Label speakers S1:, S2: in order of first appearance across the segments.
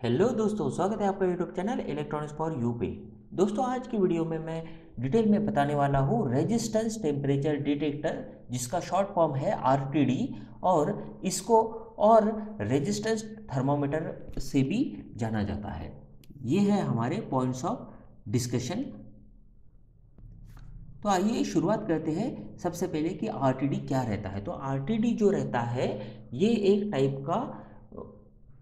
S1: Hello दोस्तों, स्वागत है आपका YouTube channel electronics for you पे दोस्तों, आज की वीडियो में मैं डिटेल में बताने वाला हूँ रेजिस्टेंस टेम्परेचर डिटेक्टर जिसका शॉर्ट फॉर्म है आरटीडी और इसको और रेजिस्टेंस थर्मोमीटर से भी जाना जाता है। ये है हमारे पॉइंट्स ऑफ़ डिस्कशन तो आइए शुरुआत करते हैं। सबसे पहले कि आरटीडी क्या रहता है? तो आरटीडी जो रहता है, ये एक टाइप का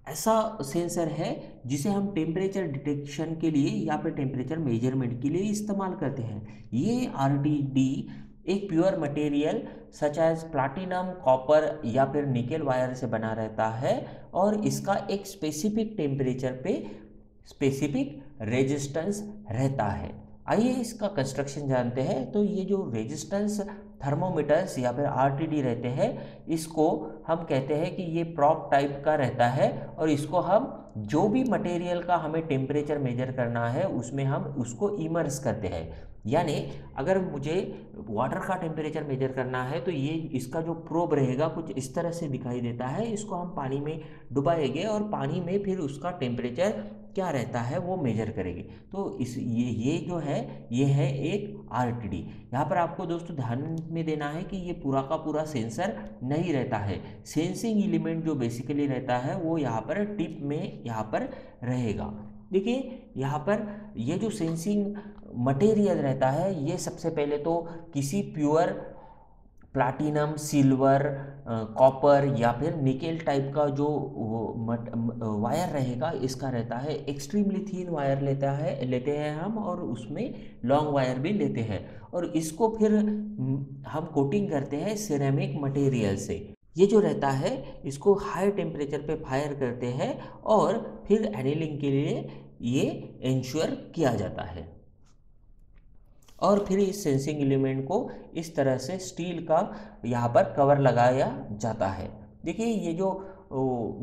S1: ऐसा सेंसर है जिसे हम टेम्परेचर डिटेक्शन के लिए या फिर टेम्परेचर मेज़रमेंट के लिए इस्तेमाल करते हैं। ये आर एक pure material such as platinum copper या फिर निकल वायर से बना रहता है और इसका एक स्पेसिफिक टेम्परेचर पे स्पेसिफिक रेजिस्टेंस रहता है। आइए इसका कंस्ट्रक्शन जानते हैं। तो ये जो रेजिस्टेंस थर्मोमीटर्स या फिर आरटीडी रहते हैं, इसको हम कहते हैं कि ये प्रॉप टाइप का रहता है और इसको हम जो भी मटेरियल का हमें टेम्परेचर मेजर करना है, उसमें हम उसको इमर्स करते हैं। यानी अगर मुझे वाटर का टेम्परेचर मेजर करना है तो ये इसका जो प्रोब रहेगा कुछ इस तरह से दिखाई देता है। इसको हम पानी में डुबाएँगे और पानी में फिर उसका टेम्परेचर क्या रहता है वो मेजर करेगी। तो इस, ये ये जो है, ये है एक आर टी डी यहाँ पर आपको दोस्तों ध्यान में देना है कि ये पूरा का पूरा सेंसर नहीं रहता है। सेंसिंग एलिमेंट जो बेसिकली रहता है, वो यहाँ पर टिप में यहाँ पर रहेगा। देखिए, यहाँ पर ये जो सेंसिंग मटेरियल रहता है, ये सबसे पहले तो किसी प्योर प्लाटिनम, सिल्वर कॉपर या फिर निकेल टाइप का जो वायर रहेगा, इसका रहता है, एक्सट्रीमली थीन वायर लेता है, लेते हैं हम और उसमें लॉन्ग वायर भी लेते हैं। और इसको फिर हम कोटिंग करते हैं सिरेमिक मटेरियल से। ये जो रहता है, इसको हाई टेम्परेचर पे फायर करते हैं और फिर एनिलिंग के लिए ये इंश्योर किया जाता है। और फिर इस सेंसिंग एलिमेंट को इस तरह से स्टील का यहाँ पर कवर लगाया जाता है। देखिए, ये जो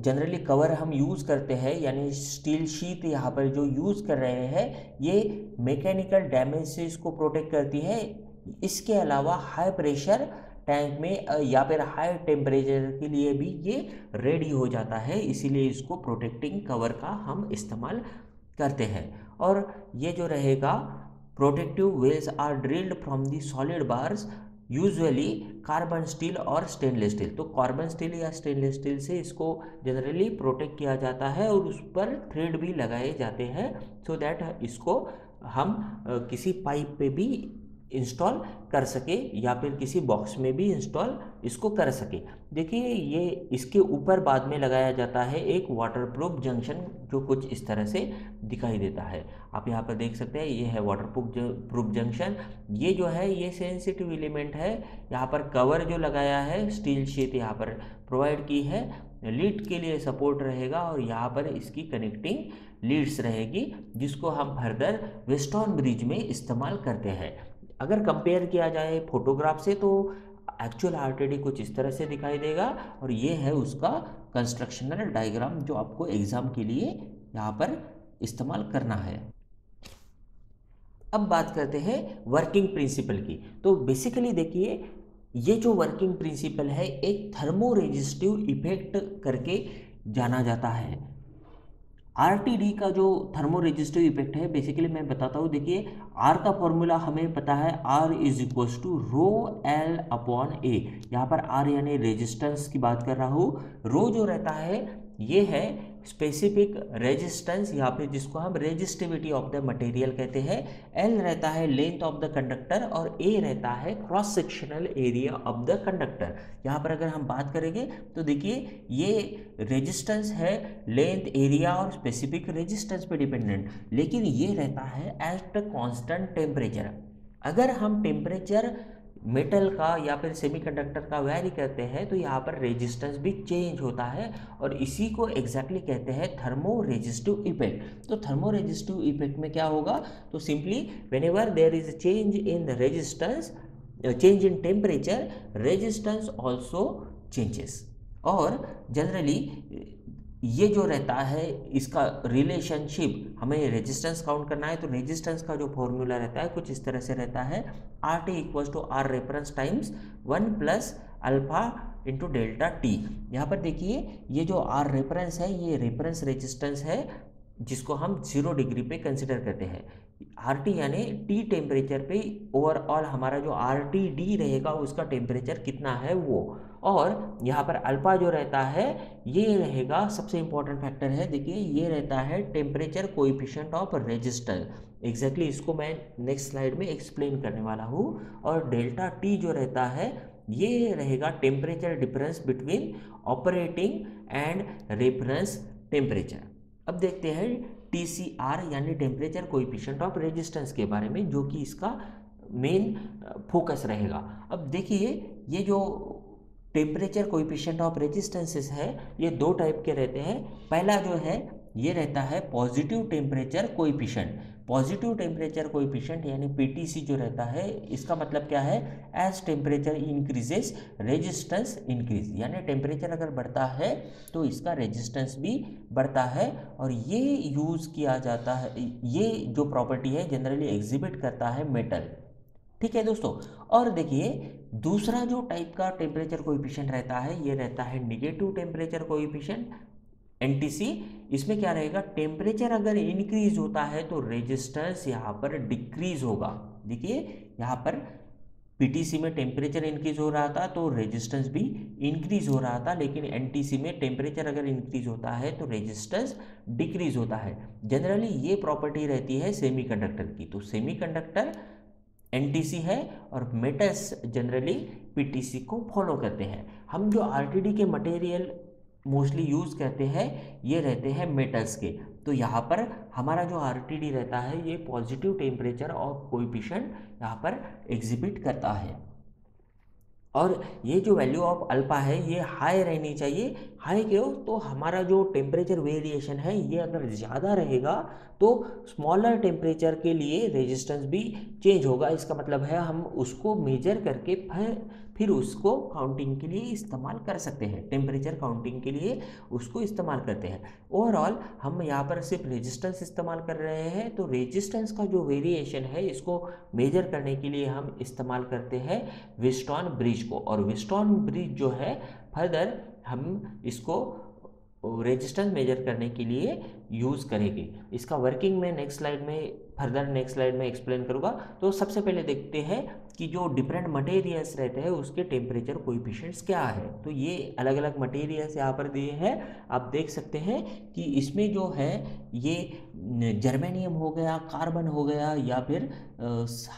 S1: जनरली कवर हम यूज़ करते हैं, यानी स्टील शीट यहाँ पर जो यूज़ कर रहे हैं, ये मैकेनिकल डैमेज से इसको प्रोटेक्ट करती है। इसके अलावा हाई प्रेशर टैंक में या फिर हाई टेम्परेचर के लिए भी ये रेडी हो जाता है, इसीलिए इसको प्रोटेक्टिंग कवर का हम इस्तेमाल करते हैं। और ये जो रहेगा protective wells are drilled from the solid bars, usually carbon steel और स्टेनलेस स्टील। तो कार्बन स्टील या स्टेनलेस स्टील से इसको जनरली प्रोटेक्ट किया जाता है और उस पर थ्रेड भी लगाए जाते हैं। सो so दैट इसको हम किसी पाइप पे भी इंस्टॉल कर सके या फिर किसी बॉक्स में भी इंस्टॉल इसको कर सके। देखिए, ये इसके ऊपर बाद में लगाया जाता है एक वाटरप्रूफ जंक्शन जो कुछ इस तरह से दिखाई देता है। आप यहाँ पर देख सकते हैं, ये है वाटरप्रूफ प्रूफ जंक्शन ये जो है, ये सेंसिटिव एलिमेंट है। यहाँ पर कवर जो लगाया है स्टील शीट यहाँ पर प्रोवाइड की है। लीड के लिए सपोर्ट रहेगा और यहाँ पर इसकी कनेक्टिंग लीड्स रहेगी, जिसको हम फर्दर वेस्टर्न ब्रिज में इस्तेमाल करते हैं। अगर कंपेयर किया जाए फोटोग्राफ से तो एक्चुअल आरटीडी कुछ इस तरह से दिखाई देगा और ये है उसका कंस्ट्रक्शनल डायग्राम जो आपको एग्ज़ाम के लिए यहाँ पर इस्तेमाल करना है। अब बात करते हैं वर्किंग प्रिंसिपल की। तो बेसिकली देखिए, ये जो वर्किंग प्रिंसिपल है, एक थर्मो रेजिस्टिव इफ़ेक्ट करके जाना जाता है। आरटीडी का जो थर्मो रेजिस्टिव इफ़ेक्ट है बेसिकली मैं बताता हूँ, देखिए आर का फॉर्मूला हमें पता है R is equal to rho L upon A यहाँ पर आर यानी रेजिस्टेंस की बात कर रहा हूँ। रो जो रहता है ये है स्पेसिफिक रेजिस्टेंस या फिर जिसको हम रेजिस्टिविटी ऑफ़ द मटेरियल कहते हैं। एल रहता है लेंथ ऑफ़ द कंडक्टर और ए रहता है cross sectional area of the conductor यहाँ पर अगर हम बात करेंगे तो देखिए, ये रेजिस्टेंस है लेंथ एरिया और स्पेसिफिक रेजिस्टेंस पे डिपेंडेंट लेकिन ये रहता है एट कॉन्स्टेंट टेम्परेचर अगर हम टेम्परेचर मेटल का या फिर सेमीकंडक्टर का वैरी करते हैं तो यहाँ पर रेजिस्टेंस भी चेंज होता है और इसी को एग्जैक्टली exactly कहते हैं थर्मो रेजिस्टिव इफ़ेक्ट तो थर्मो रेजिस्टिव इफ़ेक्ट में क्या होगा? तो simply whenever there is change in the resistance change in temperature resistance also changes और जनरली ये जो रहता है, इसका रिलेशनशिप हमें रेजिस्टेंस काउंट करना है तो रेजिस्टेंस का जो फॉर्मूला रहता है, कुछ इस तरह से रहता है R T equals to R reference times one plus alpha into delta T यहाँ पर देखिए, ये जो आर रेफरेंस है, ये रेफरेंस रेजिस्टेंस है, जिसको हम ज़ीरो डिग्री पे कंसिडर करते हैं। आर टी यानी टी टेम्परेचर पे ओवरऑल हमारा जो आर टी डी रहेगा उसका टेम्परेचर कितना है वो। और यहाँ पर अल्फ़ा जो रहता है, ये रहेगा, सबसे इंपॉर्टेंट फैक्टर है, देखिए, ये रहता है temperature coefficient of resistor exactly इसको मैं नेक्स्ट स्लाइड में एक्सप्लेन करने वाला हूँ। और डेल्टा टी जो रहता है, ये रहेगा temperature difference between operating and reference temperature अब देखते हैं टी सी आर यानी टेम्परेचर कोइफिशियंट ऑफ़ रेजिस्टेंस के बारे में, जो कि इसका मेन फोकस रहेगा। अब देखिए, ये जो टेम्परेचर कोइफिशियंट ऑफ़ रेजिस्टेंसेस है, ये दो टाइप के रहते हैं। पहला जो है ये रहता है positive temperature coefficient positive temperature coefficient यानी पीटीसी जो रहता है, इसका मतलब क्या है? As temperature increases resistance increase यानी टेम्परेचर अगर बढ़ता है तो इसका रेजिस्टेंस भी बढ़ता है और ये यूज़ किया जाता है, ये जो प्रॉपर्टी है जनरली एग्जिबिट करता है मेटल ठीक है दोस्तों? और देखिए, दूसरा जो टाइप का टेम्परेचर कोइफिशिएंट रहता है, ये रहता है निगेटिव टेम्परेचर कोइफिशिएंट एनटीसी इसमें क्या रहेगा? टेम्परेचर अगर इंक्रीज होता है तो रेजिस्टेंस यहाँ पर डिक्रीज होगा। देखिए, यहाँ पर पीटीसी में टेम्परेचर इंक्रीज हो रहा था तो रेजिस्टेंस भी इंक्रीज हो रहा था, लेकिन एनटीसी में टेम्परेचर अगर इंक्रीज होता है तो रेजिस्टेंस डिक्रीज होता है। जनरली ये प्रॉपर्टी रहती है सेमीकंडक्टर की। तो सेमीकंडक्टर एनटीसी है और मेटल्स जनरली पीटीसी को फॉलो करते हैं। हम जो आरटीडी के मटेरियल मोस्टली यूज़ करते हैं, ये रहते हैं मेटल्स के। तो यहाँ पर हमारा जो आरटीडी रहता है, ये पॉजिटिव टेम्परेचर और कोइफिशिएंट यहाँ पर एग्जिबिट करता है। और ये जो वैल्यू ऑफ़ अल्फ़ा है, ये हाई रहनी चाहिए हाई क्यों? तो हमारा जो टेम्परेचर वेरिएशन है, ये अगर ज़्यादा रहेगा तो स्मॉलर टेम्परेचर के लिए रेजिस्टेंस भी चेंज होगा। इसका मतलब है हम उसको मेजर करके फिर फिर उसको काउंटिंग के लिए इस्तेमाल कर सकते हैं। टेम्परेचर काउंटिंग के लिए उसको इस्तेमाल करते हैं। ओवरऑल हम यहाँ पर सिर्फ़ रेजिस्टेंस इस्तेमाल कर रहे हैं तो रेजिस्टेंस का जो वेरिएशन है, इसको मेजर करने के लिए हम इस्तेमाल करते हैं विस्टॉन ब्रिज को। और विस्टॉन ब्रिज जो है फर्दर हम इसको रेजिस्टेंस मेजर करने के लिए यूज़ करेंगे। इसका वर्किंग में नेक्स्ट स्लाइड में फर्दर नेक्स्ट स्लाइड में एक्सप्लेन करूँगा। तो सबसे पहले देखते हैं कि जो डिफरेंट मटेरियल्स रहते हैं, उसके टेम्परेचर कोइफिशिएंट्स क्या है? तो ये अलग अलग मटेरियल्स यहाँ पर दिए हैं। आप देख सकते हैं कि इसमें जो है, ये जर्मेनियम हो गया कार्बन हो गया, या फिर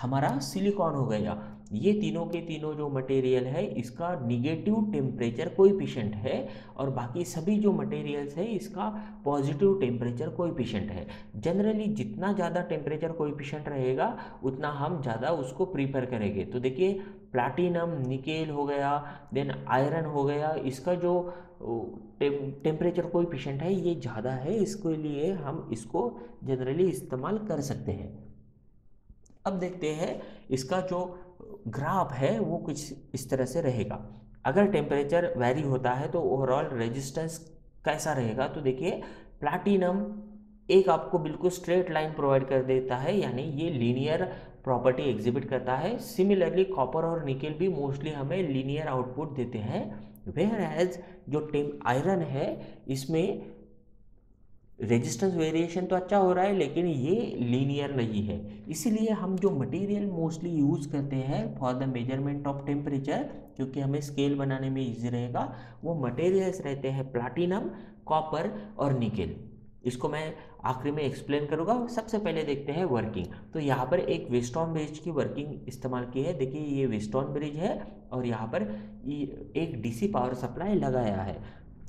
S1: हमारा सिलिकॉन हो गया। ये तीनों के तीनों जो मटेरियल है, इसका निगेटिव टेम्परेचर कोइफिशिएंट है और बाकी सभी जो मटेरियल्स है, इसका पॉजिटिव टेम्परेचर कोइफिशिएंट है। जनरली जितना ज़्यादा टेम्परेचर कोइफिशिएंट रहेगा, उतना हम ज़्यादा उसको प्रीफर करेंगे। तो देखिए प्लाटिनम निकेल हो गया देन आयरन हो गया, इसका जो टेम्परेचर कोइफिशिएंट है, ये ज़्यादा है, इसके लिए हम इसको जनरली इस्तेमाल कर सकते हैं। अब देखते हैं, इसका जो ग्राफ है, वो कुछ इस तरह से रहेगा। अगर टेम्परेचर वेरी होता है तो ओवरऑल रेजिस्टेंस कैसा रहेगा? तो देखिए प्लाटिनम एक आपको बिल्कुल स्ट्रेट लाइन प्रोवाइड कर देता है, यानी ये लीनियर प्रॉपर्टी एग्जिबिट करता है। सिमिलरली कॉपर और निकेल भी मोस्टली हमें लीनियर आउटपुट देते हैं। वेयर एज जो टेम आयरन है, इसमें रेजिस्टेंस वेरिएशन तो अच्छा हो रहा है, लेकिन ये लीनियर नहीं है। इसीलिए हम जो मटेरियल मोस्टली यूज़ करते हैं for the measurement of temperature क्योंकि हमें स्केल बनाने में इजी रहेगा, वो मटेरियल्स रहते हैं प्लाटिनम कॉपर और निकेल इसको मैं आखिरी में एक्सप्लेन करूँगा। सबसे पहले देखते हैं वर्किंग तो यहाँ पर एक वेस्टॉन ब्रिज की वर्किंग इस्तेमाल की है। देखिए, ये वेस्टॉन ब्रिज है और यहाँ पर एक डीसी पावर सप्लाई लगाया है।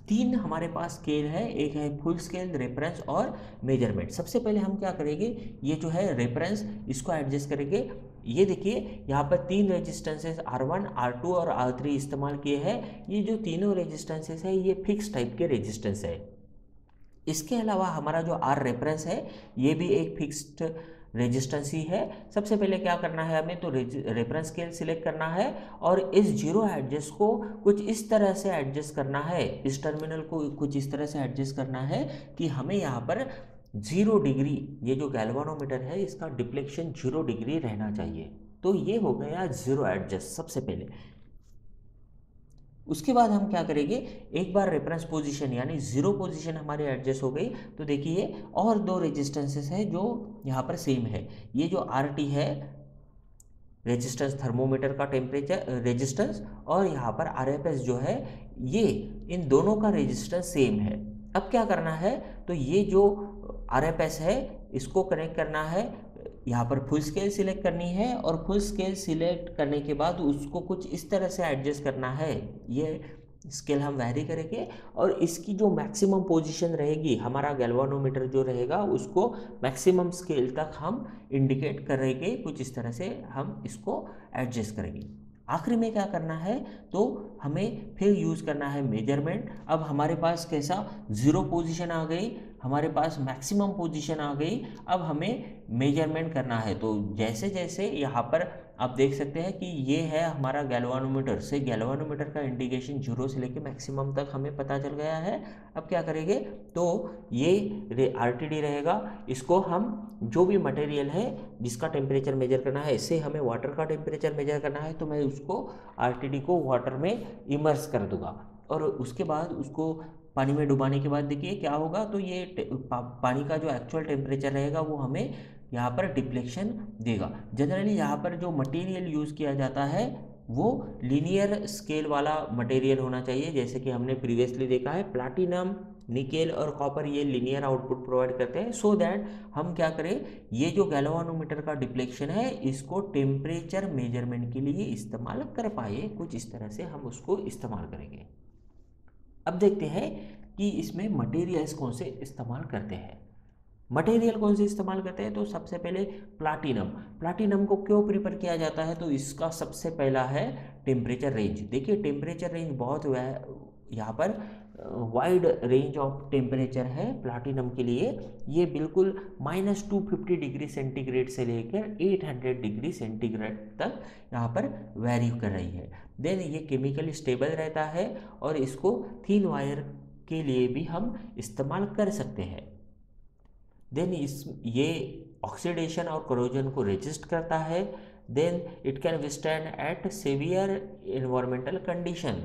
S1: तीन हमारे पास स्केल है। एक है फुल स्केल रेफरेंस और मेज़रमेंट सबसे पहले हम क्या करेंगे? ये जो है रेफरेंस इसको एडजस्ट करेंगे। ये देखिए यहाँ पर तीन रेजिस्टेंसेस R1, R2 और R3 इस्तेमाल किए हैं। ये जो तीनों रेजिस्टेंसेस है ये फिक्स टाइप के रेजिस्टेंस है। इसके अलावा हमारा जो आर रेफरेंस है ये भी एक फिक्स्ड रेजिस्टेंस ही है। सबसे पहले क्या करना है हमें तो रेफरेंस स्केल सिलेक्ट करना है और इस ज़ीरो एडजस्ट को कुछ इस तरह से एडजस्ट करना है। इस टर्मिनल को कुछ इस तरह से एडजस्ट करना है कि हमें यहाँ पर ज़ीरो डिग्री, ये जो गैल्वानोमीटर है, इसका डिप्लेक्शन ज़ीरो डिग्री रहना चाहिए। तो ये हो गया ज़ीरो एडजस्ट सबसे पहले। उसके बाद हम क्या करेंगे? एक बार रेफरेंस पोजीशन यानी ज़ीरो पोजीशन हमारी एडजस्ट हो गई। तो देखिए, और दो रेजिस्टेंसेस है जो यहाँ पर सेम है। ये जो आर टी है रेजिस्टेंस थर्मोमीटर का टेम्परेचर रेजिस्टेंस और यहाँ पर आर एफ़ एस जो है, ये, इन दोनों का रेजिस्टेंस सेम है। अब क्या करना है? तो ये जो आर एफ़ एस है, इसको कनेक्ट करना है। यहाँ पर फुल स्केल सिलेक्ट करनी है और फुल स्केल सिलेक्ट करने के बाद उसको कुछ इस तरह से एडजस्ट करना है। ये स्केल हम वैरी करेंगे और इसकी जो मैक्सिमम पोजीशन रहेगी, हमारा गैल्वानोमीटर जो रहेगा, उसको मैक्सिमम स्केल तक हम इंडिकेट करेंगे। कुछ इस तरह से हम इसको एडजस्ट करेंगे। आखिरी में क्या करना है? तो हमें फिर यूज़ करना है मेज़रमेंट अब हमारे पास कैसा? ज़ीरो पोजीशन आ गई। हमारे पास मैक्सिमम पोजीशन आ गई। अब हमें मेज़रमेंट करना है। तो जैसे जैसे यहाँ पर आप देख सकते हैं कि ये है हमारा गैल्वानोमीटर से गैल्वानोमीटर का इंडिकेशन ज़ीरो से लेके मैक्सिमम तक हमें पता चल गया है। अब क्या करेंगे? तो ये आर टी रहेगा। इसको हम जो भी मटेरियल है, जिसका टेम्परेचर मेजर करना है, इससे हमें वाटर का टेम्परेचर मेजर करना है तो मैं उसको आर को वाटर में इमर्स कर दूँगा। और उसके बाद उसको पानी में डुबाने के बाद देखिए क्या होगा? तो ये पानी का जो एक्चुअल टेम्परेचर रहेगा, वो हमें यहाँ पर डिप्लेक्शन देगा। जनरली यहाँ पर जो मटेरियल यूज़ किया जाता है, वो लीनियर स्केल वाला मटेरियल होना चाहिए। जैसे कि हमने प्रीवियसली देखा है प्लाटिनम निकेल और कॉपर ये लीनियर आउटपुट प्रोवाइड करते हैं। सो so दैट हम क्या करें, ये जो गैलोवानोमीटर का डिप्लेक्शन है, इसको टेम्परेचर मेज़रमेंट के लिए इस्तेमाल कर पाए। कुछ इस तरह से हम उसको इस्तेमाल करेंगे। अब देखते हैं कि इसमें मटेरियल्स कौन से इस्तेमाल करते हैं। मटेरियल कौन से इस्तेमाल करते हैं? तो सबसे पहले प्लाटिनम। प्लाटिनम को क्यों प्रिपेयर किया जाता है? तो इसका सबसे पहला है टेम्परेचर रेंज। देखिए, टेम्परेचर रेंज बहुत यहाँ पर वाइड रेंज ऑफ़ टेम्परेचर है प्लाटिनम के लिए। ये बिल्कुल minus two fifty degree centigrade से लेकर एट हंड्रेड डिग्री सेंटीग्रेड तक यहाँ पर वैरी कर रही है। देन ये केमिकली स्टेबल रहता है और इसको थीन वायर के लिए भी हम इस्तेमाल कर सकते हैं। देन इस, ये ऑक्सीडेशन और क्रोजन को रेजिस्ट करता है। Then it can withstand at severe environmental condition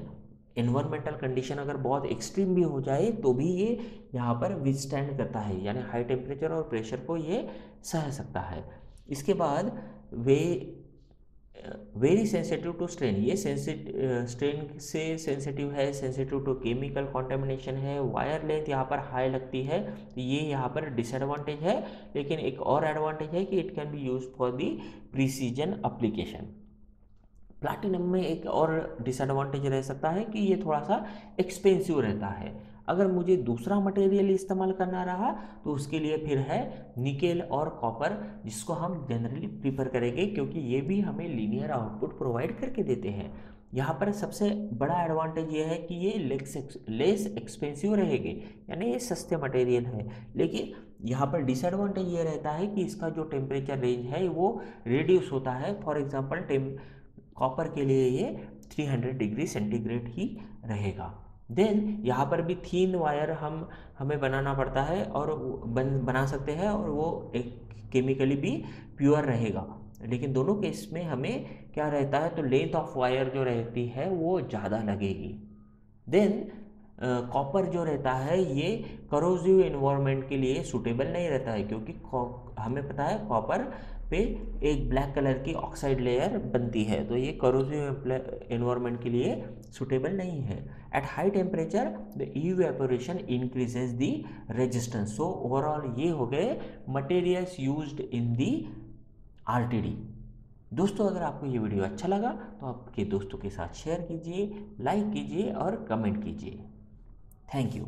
S1: environmental condition अगर बहुत एक्सट्रीम भी हो जाए तो भी ये यहाँ पर विस्टैंड करता है। यानी हाई टेम्परेचर और प्रेशर को ये सह सकता है। इसके बाद वे वेरी सेंसिटिव टू स्ट्रेन ये स्ट्रेन से सेंसिटिव है सेंसिटिव टू केमिकल कॉन्टेमिनेशन है वायर लेंथ यहाँ पर हाई लगती है तो ये यहाँ पर डिसएडवांटेज है, लेकिन एक और एडवांटेज है कि it can be use for the precision application platinum में एक और डिसएडवांटेज रह सकता है कि ये थोड़ा सा एक्सपेंसिव रहता है। अगर मुझे दूसरा मटेरियल इस्तेमाल करना रहा तो उसके लिए फिर है निकेल और कॉपर जिसको हम जनरली प्रीफर करेंगे, क्योंकि ये भी हमें लीनियर आउटपुट प्रोवाइड करके देते हैं। यहाँ पर सबसे बड़ा एडवांटेज ये है कि ये लेस लेस एक्सपेंसिव रहेंगे, यानी ये सस्ते मटेरियल है। लेकिन यहाँ पर डिसएडवांटेज ये रहता है कि इसका जो टेम्परेचर रेंज है, वो रिड्यूस होता है। फॉर एग्ज़ाम्पल टेम कॉपर के लिए ये 300 डिग्री सेंटीग्रेड ही रहेगा। देन यहाँ पर भी थीन वायर हम, हमें बनाना पड़ता है और बन, बना सकते हैं और वो एक केमिकली भी प्योर रहेगा। लेकिन दोनों केस में हमें क्या रहता है तो लेंथ ऑफ़ वायर जो रहती है वो ज़्यादा लगेगी। देन कॉपर जो रहता है, ये करोजिव इन्वायरमेंट के लिए सूटेबल नहीं रहता है, क्योंकि हमें पता है कॉपर पे एक ब्लैक कलर की ऑक्साइड लेयर बनती है तो ये करोजिव इन्वायरमेंट के लिए सुटेबल नहीं है। At high temperature the evaporation increases the resistance so overall ये हो गए materials used in the RTD दोस्तों, अगर आपको ये वीडियो अच्छा लगा तो आपके दोस्तों के साथ शेयर कीजिए लाइक कीजिए और कमेंट कीजिए। Thank you